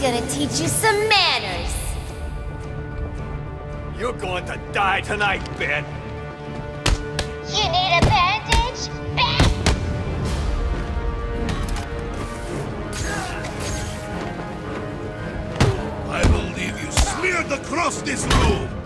gonna teach you some manners. You're going to die tonight, Ben. You need a bandage? Ben! I leave you smeared across this room!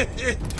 Easy,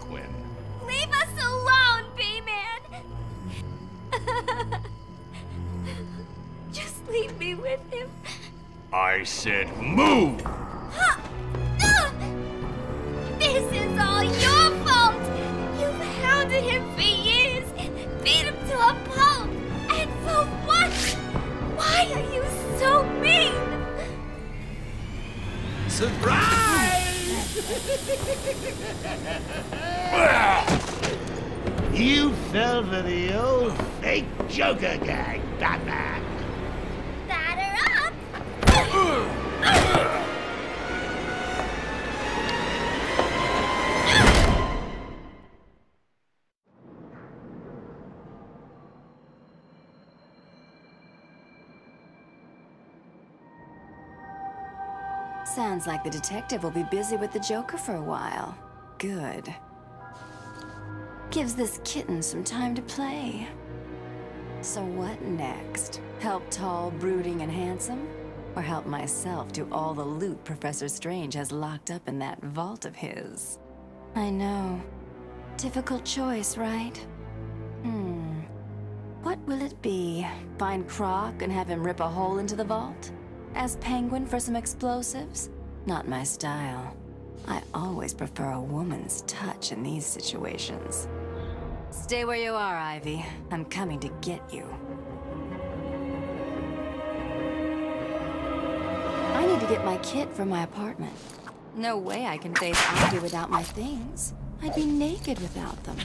Quinn. Leave us alone, B-Man! Just leave me with him. I said move! This is all your fault! You've hounded him for years, beat him to a pulp, and for what? Why are you so mean? You fell for the old fake Joker gag, Batman! Batter up! Sounds like the detective will be busy with the Joker for a while. Good. Gives this kitten some time to play. So what next? Help tall, brooding, and handsome? Or help myself do all the loot Professor Strange has locked up in that vault of his? I know. Difficult choice, right? Hmm. What will it be? Find Croc and have him rip a hole into the vault? Ask Penguin for some explosives? Not my style. I always prefer a woman's touch in these situations. Stay where you are, Ivy. I'm coming to get you. I need to get my kit from my apartment. No way I can face Ivy without my things. I'd be naked without them.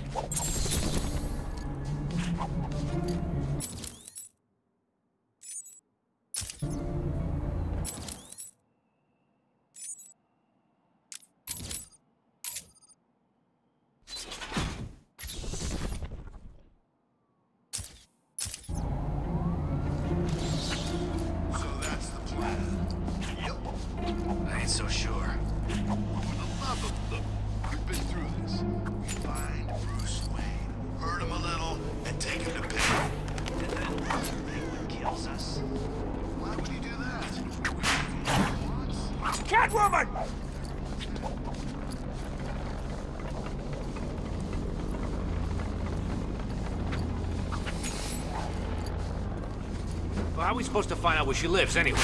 Catwoman! Well, how are we supposed to find out where she lives, anyway?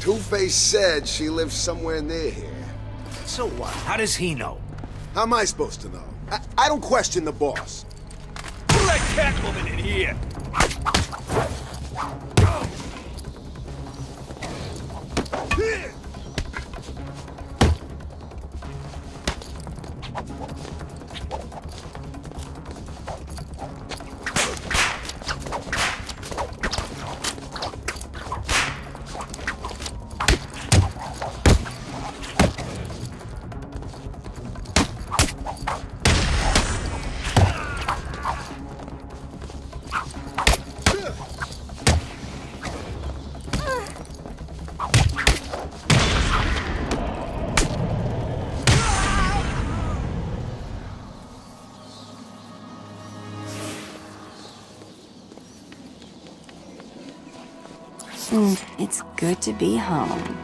Two-Face said she lives somewhere near here. So what? How does he know? How am I supposed to know? I, I don't question the boss. Put that Catwoman in here! Here! It's good to be home.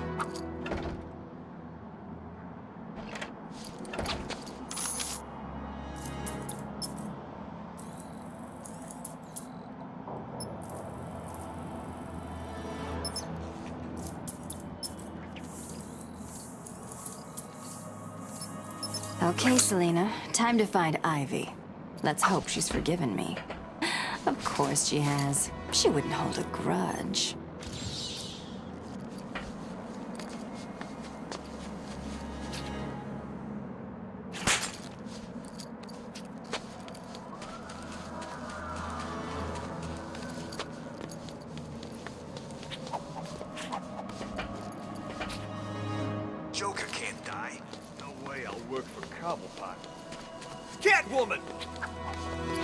Okay, Selina. Time to find Ivy. Let's hope she's forgiven me. Of course she has. She wouldn't hold a grudge. Work for Cobblepot. Catwoman!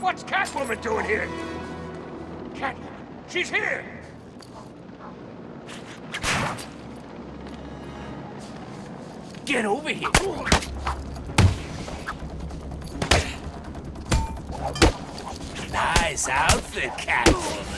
What's Catwoman doing here? Catwoman, she's here! Get over here! Nice outfit, Catwoman.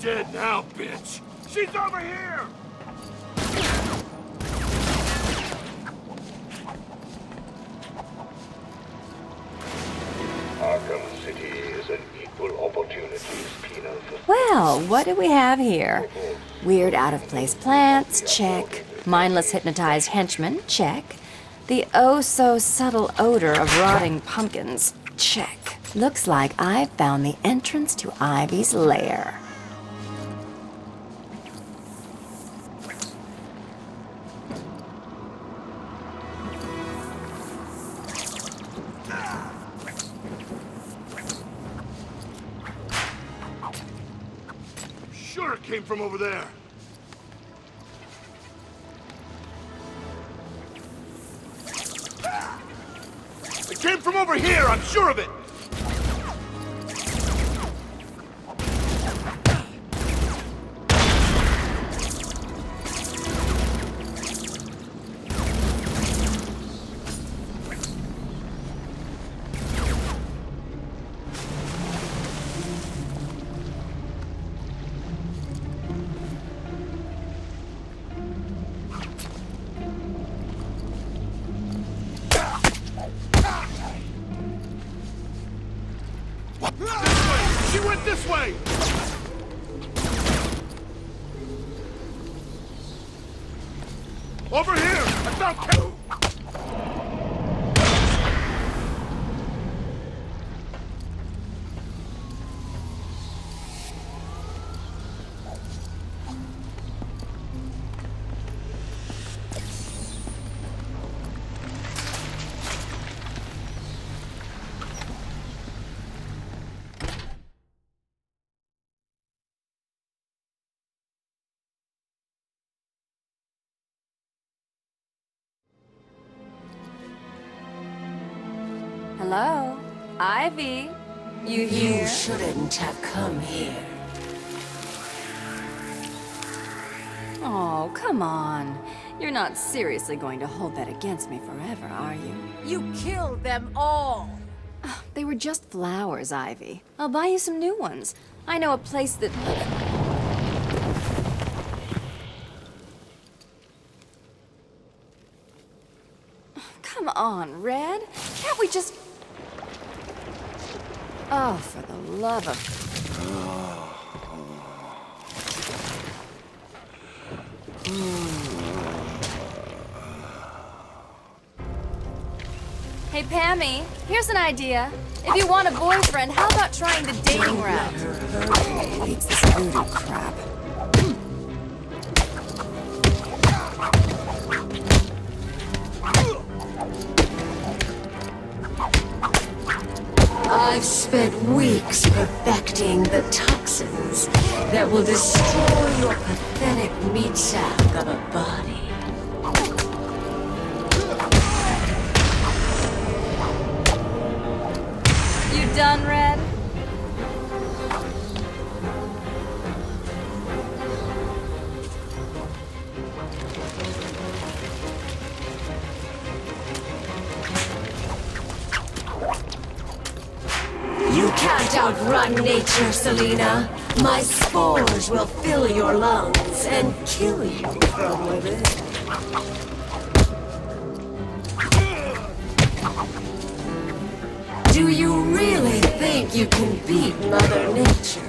Dead now, bitch! She's over here! Arkham City is an equal opportunities penal. Well, what do we have here? Weird out of place plants, check. Mindless hypnotized henchmen, check. The oh so subtle odor of rotting pumpkins, check. Looks like I've found the entrance to Ivy's lair. Sure it came from over there. It came from over here, I'm sure of it! Hello? Ivy? You here? You shouldn't have come here. Oh, come on. You're not seriously going to hold that against me forever, are you? You killed them all! Ah, they were just flowers, Ivy. I'll buy you some new ones. I know a place that... Come on, Red. Can't we just... Oh, for the love of... Hmm. Hey, Pammy, here's an idea. If you want a boyfriend, how about trying the dating route? Hates this voodoo crap. I've spent weeks perfecting the toxins that will destroy your pathetic meat sack of a body. You done, Red? Outrun nature, Selina. My spores will fill your lungs and kill you from within. Do you really think you can beat Mother Nature?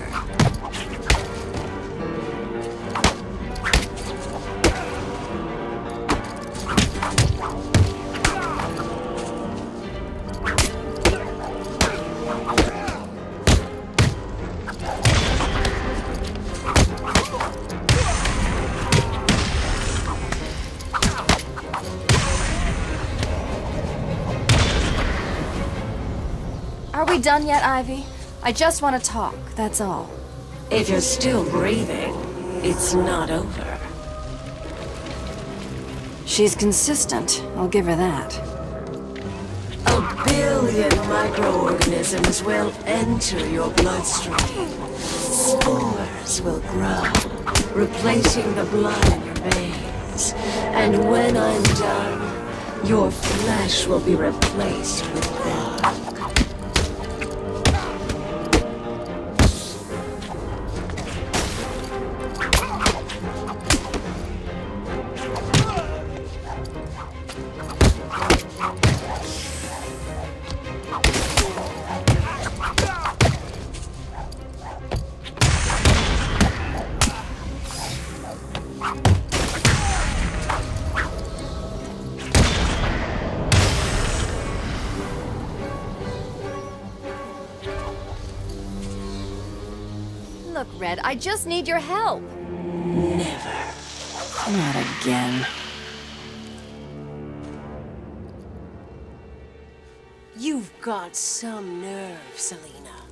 Done yet, Ivy? I just want to talk, that's all. If you're still breathing, it's not over. She's consistent, I'll give her that. A billion microorganisms will enter your bloodstream. Spores will grow, replacing the blood in your veins. And when I'm done, your flesh will be replaced with them. Red, I just need your help. Never. Not again. You've got some nerve, Selina.